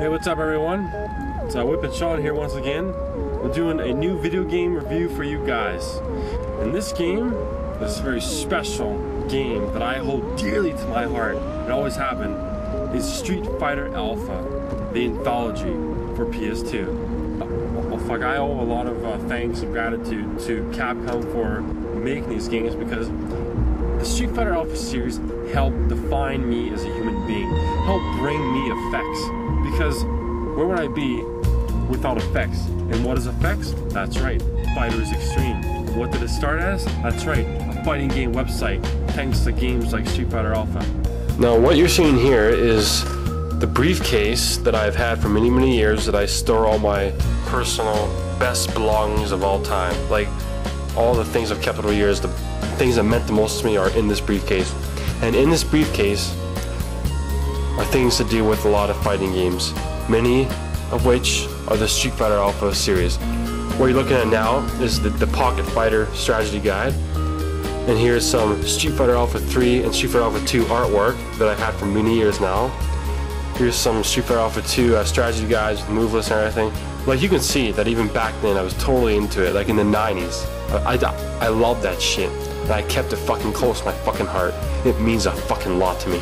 Hey, what's up everyone? It's uh, Whippin Sean here once again. We're doing a new video game review for you guys. And this game, this very special game that I hold dearly to my heart, it always have happened, is Street Fighter Alpha, the anthology for PS2. Well, fuck, I owe a lot of uh, thanks and gratitude to Capcom for making these games because the Street Fighter Alpha series helped define me as a human being, helped bring me FX. Because where would I be without FX? And what is FX? That's right, Fighters Xtreme. What did it start as? That's right, a fighting game website, thanks to games like Street Fighter Alpha. Now, what you're seeing here is the briefcase that I've had for many, many years that I store all my personal best belongings of all time. Like all the things I've kept over the years, the things that meant the most to me are in this briefcase. And in this briefcase are things to do with a lot of fighting games, many of which are the Street Fighter Alpha series. What you're looking at now is the, the Pocket Fighter strategy guide. And here's some Street Fighter Alpha 3 and Street Fighter Alpha 2 artwork that I've had for many years now. Here's some Street Fighter Alpha 2 uh, strategy guides, move lists and everything. Like you can see that even back then I was totally into it, like in the 90s. I, I, I love that shit. I kept it fucking close to my fucking heart. It means a fucking lot to me.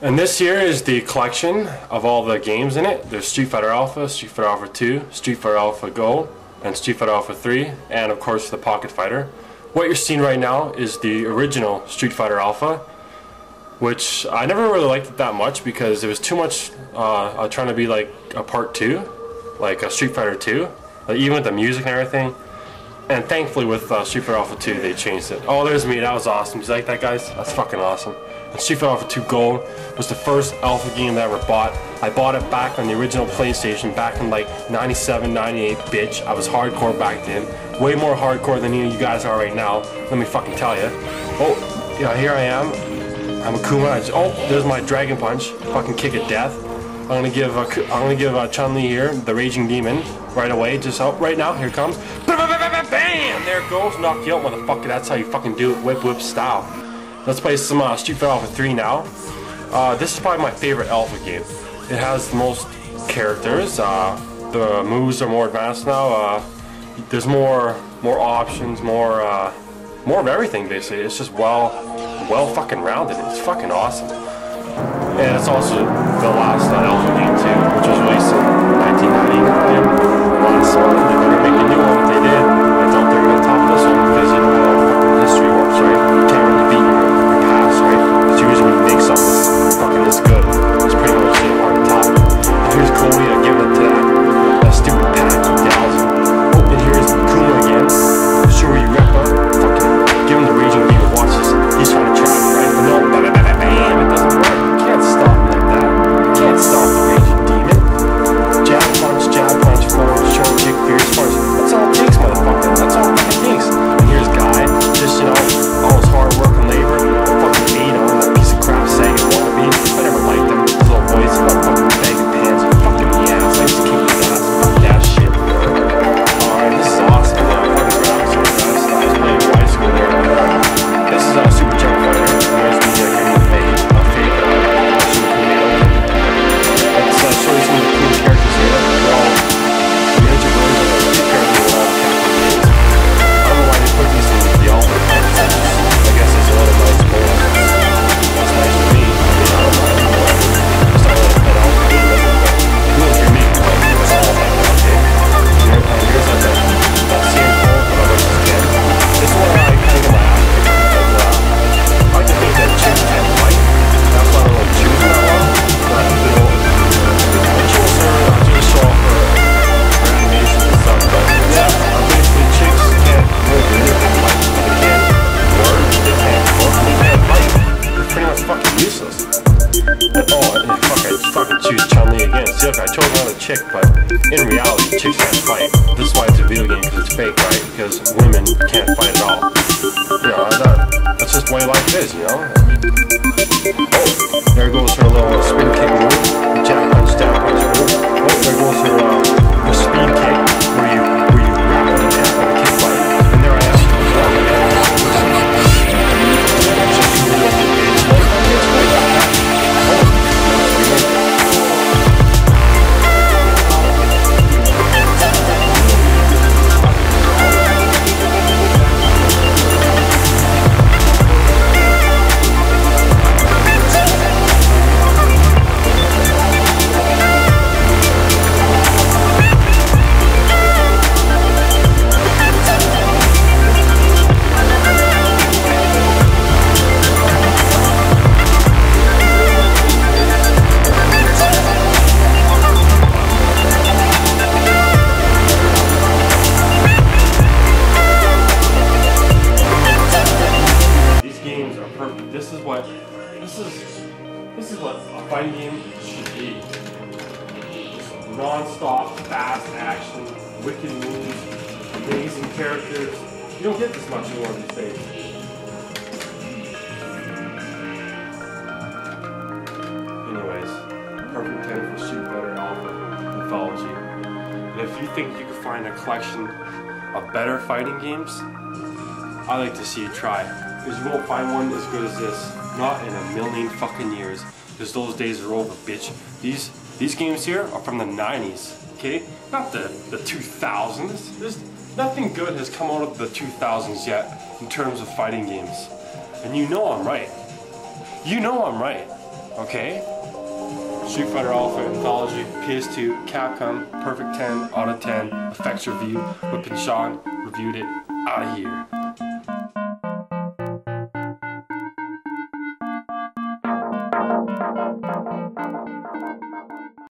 And this here is the collection of all the games in it. There's Street Fighter Alpha, Street Fighter Alpha 2, Street Fighter Alpha Go, and Street Fighter Alpha 3, and of course the Pocket Fighter. What you're seeing right now is the original Street Fighter Alpha, which I never really liked it that much because it was too much uh, trying to be like a part 2, like a Street Fighter 2, like even with the music and everything. And thankfully with uh, Street Fighter Alpha 2 they changed it. Oh there's me, that was awesome. You like that guys? That's fucking awesome. And Street Fighter Alpha 2 Gold was the first Alpha game that I ever bought. I bought it back on the original PlayStation back in like 97, 98, bitch. I was hardcore back then. Way more hardcore than you guys are right now. Let me fucking tell you. Oh, yeah, here I am. I'm Akuma. Just, oh, there's my Dragon Punch. Fucking kick of death. I'm gonna give uh, I'm gonna give uh, Chun Li here the Raging Demon right away. Just out right now. Here comes. Bam! There it goes. Knock you out, motherfucker. That's how you fucking do it. Whip whip style. Let's play some uh, Street Fighter Alpha 3 now. Uh, this is probably my favorite Alpha game. It has the most characters. Uh, the moves are more advanced now. Uh, there's more more options, more uh, more of everything basically. It's just well well fucking rounded. It's fucking awesome. And it's also the last uh, Alpha game too, which was released in 1990. And last one, they better make a new one. They did, Oh, and fuck, I fucking choose Chun-Li again. See, look, I chose another chick, but in reality, chicks can't fight. This is why it's a video game, because it's fake, right? Because women can't fight at all. You know, that, that's just the way life is, you know? Oh, there goes her little spin kick move. What a fighting game should be. Non-stop, fast action, wicked moves, amazing characters. You don't get this much anymore these days. Anyways, perfect 10 for Street Fighter Alpha Anthology. And if you think you can find a collection of better fighting games, I'd like to see you try. Because you won't find one as good as this. Not in a million fucking years. Because those days are over, bitch. These these games here are from the 90s, okay? Not the, the 2000s. There's nothing good has come out of the 2000s yet in terms of fighting games. And you know I'm right. You know I'm right, okay? Street Fighter Alpha Anthology, PS2, Capcom, Perfect 10, out of 10, FX review, Whippin Sean reviewed it, out of here.